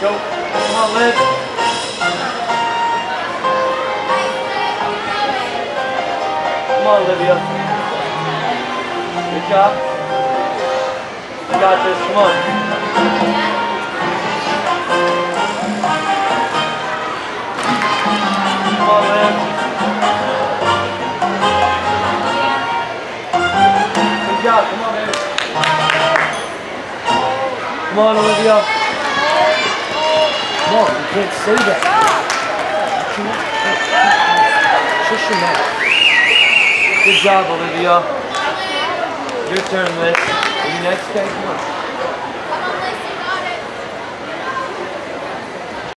Go. Come on, Liv. Come on, Olivia. Good job. You got this. Come on. Come on, Liv. Good job. Come on, Liv. Come on, Olivia. No, you can't say that. Shush your mouth. Good job, Olivia. Your turn, Liz. Are you next? Come on.